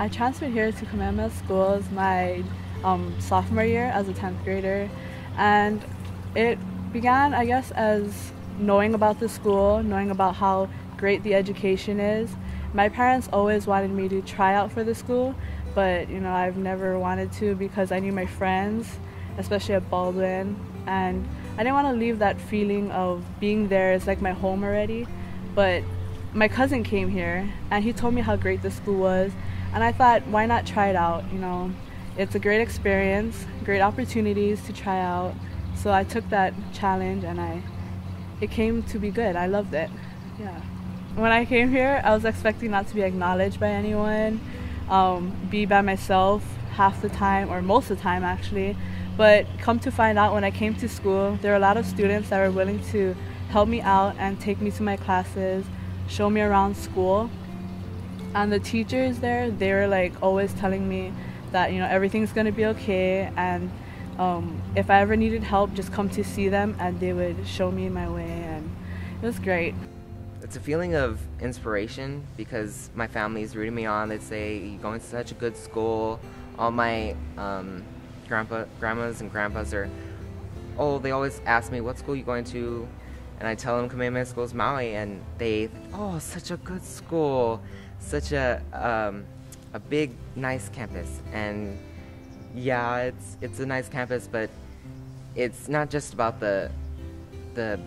I transferred here to Kamehameha Schools my um, sophomore year as a 10th grader, and it began, I guess, as knowing about the school, knowing about how great the education is. My parents always wanted me to try out for the school, but you know, I've never wanted to because I knew my friends, especially at Baldwin, and I didn't want to leave that feeling of being there. It's like my home already. But my cousin came here and he told me how great the school was, and I thought, why not try it out? You know, it's a great experience, great opportunities to try out. So I took that challenge and I it came to be good. I loved it. Yeah. When I came here, I was expecting not to be acknowledged by anyone, um, be by myself half the time, or most of the time actually. But come to find out, when I came to school, there were a lot of students that were willing to help me out and take me to my classes, show me around school. And the teachers there, they were like always telling me that you know everything's gonna be okay, and um, if I ever needed help, just come to see them, and they would show me my way, and it was great. It's a feeling of inspiration because my family's rooting me on. They say you're going to such a good school. All my um, grandpa, grandmas and grandpas are, oh, they always ask me what school you going to, and I tell them Kamehameha is Maui, and they, oh, such a good school, such a um, a big, nice campus, and yeah, it's it's a nice campus, but it's not just about the the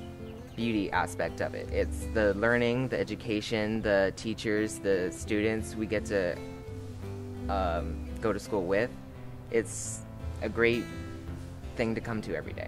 beauty aspect of it. It's the learning, the education, the teachers, the students we get to um, go to school with. It's a great thing to come to every day.